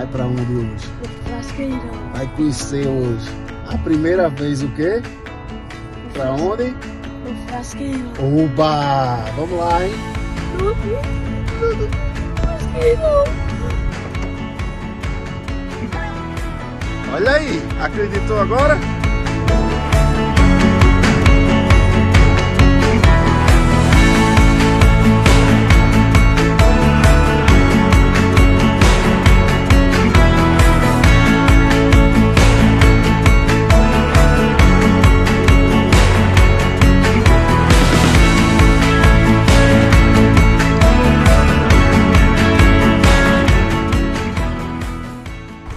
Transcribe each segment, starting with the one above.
Vai pra onde hoje? Frasqueirão. Vai conhecer hoje. A primeira vez o quê? Pra onde? O frasqueirão. Oba! Vamos lá, hein? Frasqueirão. Olha aí, acreditou agora?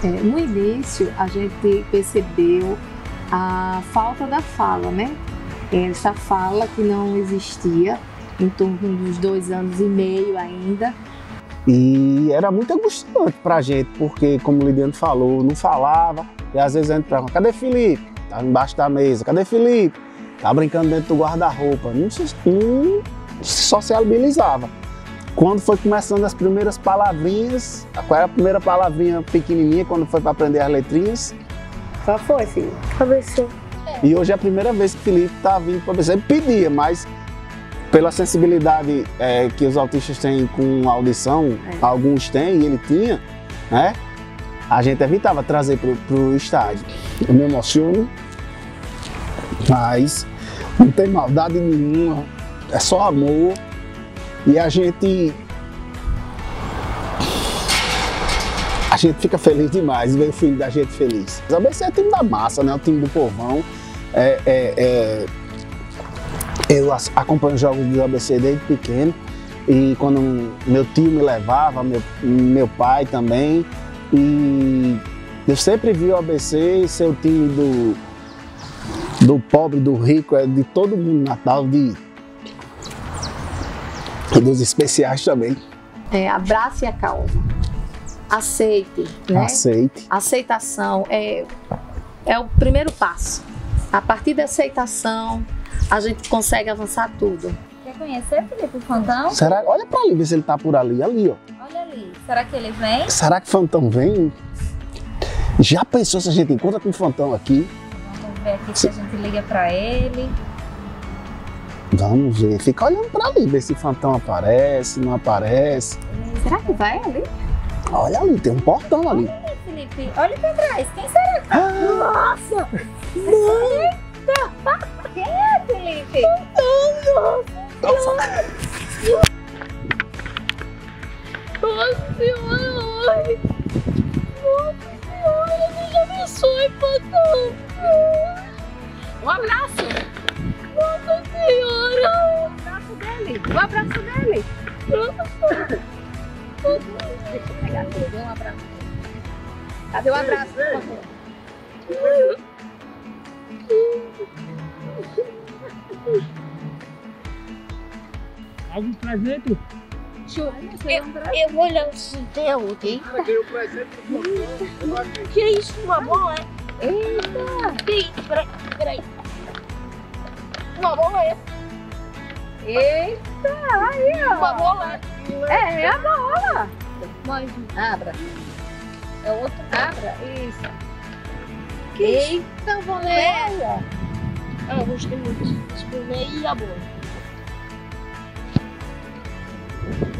É, no início, a gente percebeu a falta da fala, né? Essa fala que não existia em torno dos dois anos e meio ainda. E era muito angustiante pra gente, porque, como o Lidiano falou, não falava. E às vezes a gente pergunta, cadê Felipe? Tá embaixo da mesa. Cadê Felipe? Tá brincando dentro do guarda-roupa. Não se, não se sociabilizava. Quando foi começando as primeiras palavrinhas, qual era a primeira palavrinha pequenininha, quando foi para aprender as letrinhas? Qual foi, filho? ABC. E hoje é a primeira vez que o Felipe tá vindo para ABC. Ele pedia, mas pela sensibilidade é, que os autistas têm com audição, É. alguns têm e ele tinha, né? A gente evitava trazer pro, pro estádio. Eu me emociono, mas não tem maldade nenhuma, é só amor. E a gente. A gente fica feliz demais ver o filho da gente feliz. O ABC é o time da massa, né? O time do povão. É, é, é, eu acompanho os jogos do ABC desde pequeno. E quando meu tio me levava, meu, meu pai também. E eu sempre vi o ABC ser o time do, do pobre, do rico, é de todo mundo Natal, de, dos especiais também. É, abrace a causa. Aceite, né? Aceite. Aceitação é, é o primeiro passo. A partir da aceitação, a gente consegue avançar tudo. Quer conhecer Felipe Fantão? Será? Olha pra ali, ver se ele tá por ali. Ali, ó. Olha ali. Será que ele vem? Será que Fantão vem? Já pensou se a gente encontra com o Fantão aqui? Vamos ver aqui se a gente liga pra ele. Vamos ver. Fica olhando pra ali, ver se Fantão aparece, não aparece. Será que vai ali? Olha ali, tem um portão ali. Ih, Felipe, olha pra trás. Quem será que tá? Nossa! Eita! Quem é, Felipe? Nossa Senhora, oi. Nossa Senhora, Deus abençoe, Fatão. Deixa eu pegar aqui, dê um abraço. Cadê o abraço, por favor? Algum presente? Eu vou olhar o. Ganhou presente do Que é isso, uma bola, é? Eita. Que isso? Peraí, peraí. Uma bola é? Eita, aí, ó. Uma bola é? É, é a bola. Mais um. Abra. É outro. Abra, isso. Que isso? Eita, boleia. Ah, eu gostei muito. Espumei e a bola.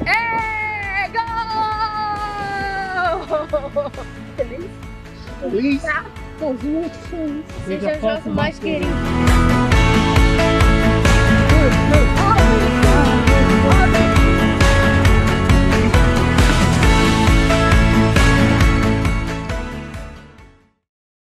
É, gol! Feliz? Feliz? Tô muito feliz. Seja a o foto nosso do mais nosso- querido. Ah,